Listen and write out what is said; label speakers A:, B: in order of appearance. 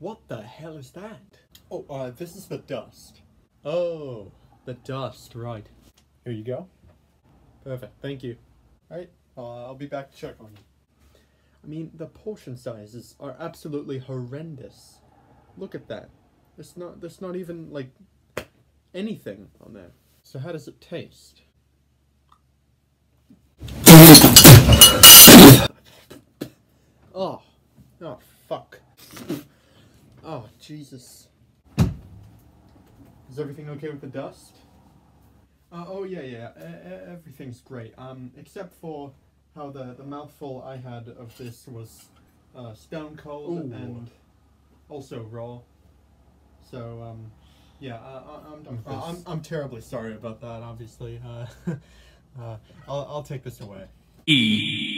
A: What the hell is that?
B: Oh, uh, this is the dust.
A: Oh, the dust, right.
B: Here you go.
A: Perfect, thank you.
B: Alright, uh, I'll be back to check on you.
A: I mean, the portion sizes are absolutely horrendous. Look at that. There's not, there's not even, like, anything on there. So how does it taste? Oh, oh, fuck. Jesus.
B: Is everything okay with the dust?
A: Uh, oh yeah, yeah. E- e- everything's great. Um, except for how the the mouthful I had of this was uh, stone cold
B: Ooh.
A: and also raw. So um, yeah, uh, I, I'm, done with
B: Uh,
A: this. I'm I'm terribly sorry about that. Obviously, uh, uh, I'll I'll take this away.
C: E.